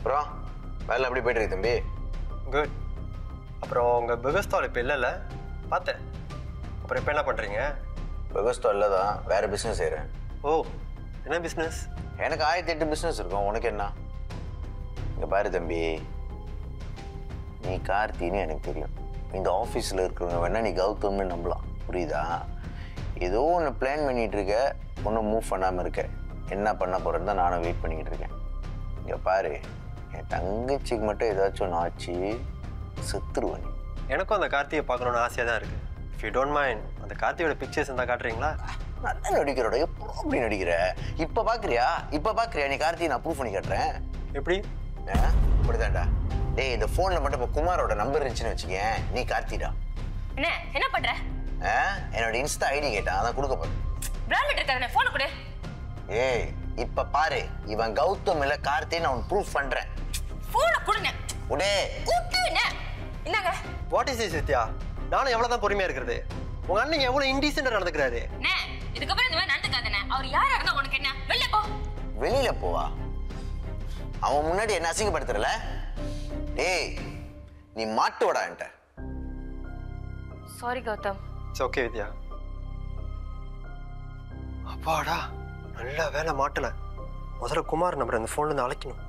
அப்புறம் வேலை எப்படி போயிட்டு இருக்கு தம்பி? குட் அப்புறம் உங்கள் பிகஸ்தால் இப்போ இல்லைல்ல? பார்த்தேன். அப்புறம் இப்போ என்ன பண்ணுறீங்க பெகஸ்டோ இல்லை தான் வேற பிஸ்னஸ் செய்கிறேன் ஓ என்ன பிஸ்னஸ் எனக்கு ஆயிரத்தி எட்டு பிஸ்னஸ் இருக்கும். உனக்கு என்ன? இங்கே பாரு தம்பி. நீ கார்த்தின்னு எனக்கு தெரியும். இந்த ஆஃபீஸில் இருக்கிறவங்க வேணா நீ கௌதம்னு நம்பலாம். புரியுதா? ஏதோ ஒன்று பிளான் பண்ணிட்டு இருக்க. ஒன்றும் மூவ் பண்ணாமல் இருக்க. என்ன பண்ண போகிறேன்னு தான் நானும் வெயிட் பண்ணிக்கிட்டு இருக்கேன். இங்கே பாரு. என் தங்கச்சிக்கு மட்டும் ஏதாச்சும் ஒன்று ஆச்சு செத்துருவேன் நீ. எனக்கும் அந்த கார்த்தியை பார்க்கணுன்னு ஆசையாக தான் இருக்குது இஃப் யூ டோன்ட் மைண்ட் அந்த கார்த்தியோட பிக்சர்ஸ் இருந்தால் காட்டுறீங்களா? நல்லா நடிக்கிறோட எப்போ அப்படி நடிக்கிற? இப்போ பார்க்குறியா இப்போ பார்க்குறியா நீ கார்த்தியை நான் ப்ரூவ் பண்ணி காட்டுறேன். எப்படி? ஆ, அப்படிதான்டா. டேய் இந்த ஃபோனில் மட்டும் இப்போ குமாரோட நம்பர் இருந்துச்சுன்னு வச்சுக்கேன். நீ கார்த்திடா. என்ன என்ன பண்ற? ஆ என்னோட இன்ஸ்டா ஐடி கேட்டான் அதான் கொடுக்க போறேன். பிராண்ட் இருக்காரு போன கொடு. ஏய் இப்ப பாரு இவன் கௌதம் இல்ல கார்த்தின்னு அவன் ப்ரூஃப் பண்றேன். போன கொடுங்க. உடே. கூப்பிட்டு இந்தாங்க வாட் இஸ் இஸ் வித்யா நானும் எவ்வளோ தான் பொறுமையாக இருக்கிறது? உங்கள் அண்ணன் எவ்வளோ இன்டீசெண்டாக நடந்துக்கிறாரு? அண்ணே இதுக்கப்புறம் இந்த மாதிரி நடந்துக்காதண்ணே. அவர் யாரா இருந்தா உனக்கு என்ன? வெளில போ. வெளியில போவா? அவன் முன்னாடி என்ன அசிங்கப்படுத்துறல? டேய் நீ மாட்டுவடா என்கிட்ட. Sorry Gautham. It's okay Vidya. அப்பாடா. நல்ல வேலை மாட்டல. முதல்ல குமார் நம்பர் அந்த ஃபோன்லேருந்து அழைக்கணும்.